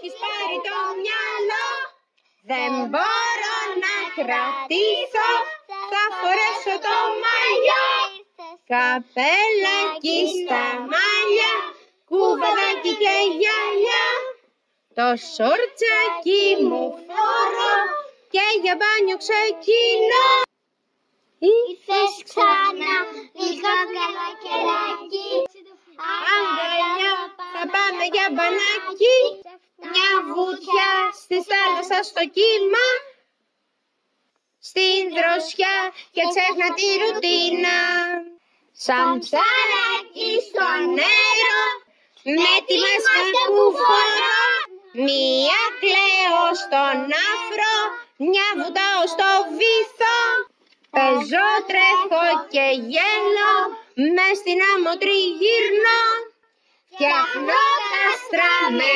μου έχεις πάρει το μυαλό. Δεν μπορώ να κρατήσω, θα φορέσω το μαλλιό. Καπέλακι στα μάλια, κουβαδάκι και γυαλιά. Το σορτσάκι μου φορώ. Και για μπάνιο ξεκινώ. Ήρθες ξανά, λίγο καλοκαιράκι Αγκαλιά, θα πάμε για μπανάκι. Μια βουτιά στη θάλασσα στο κύμα Στην δροσιά και ξέχνα τη ρουτίνα Σαν ψαράκι στο νερό Με τη μάσκα που φορώ Μία κλαίω στον άφρο Μια βουτάω στο βυθό Παίζω, τρέχω και γέλω, μες στην άμμο τριγύρνω. Φτιάχνω κάστρα με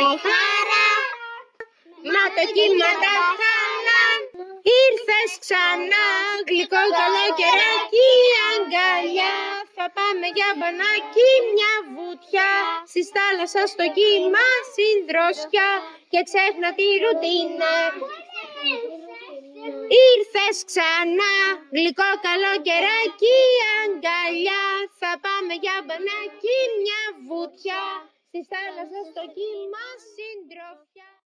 χαρά, μα το κύμα τα χαλά. Ήρθες ξανά, γλυκό καλοκαιράκι, αγκαλιά. Θα πάμε για μπανάκι, μια βουτιά, στη θάλασσα στο κύμα, συνδροσιά και ξέχνα τη ρουτίνα. Ήρθες ξανά, γλυκό καλοκαιράκι, αγκαλιά Θα πάμε για μπανάκι, μια βουτιά Στη θάλασσα στο κύμα συντροφιά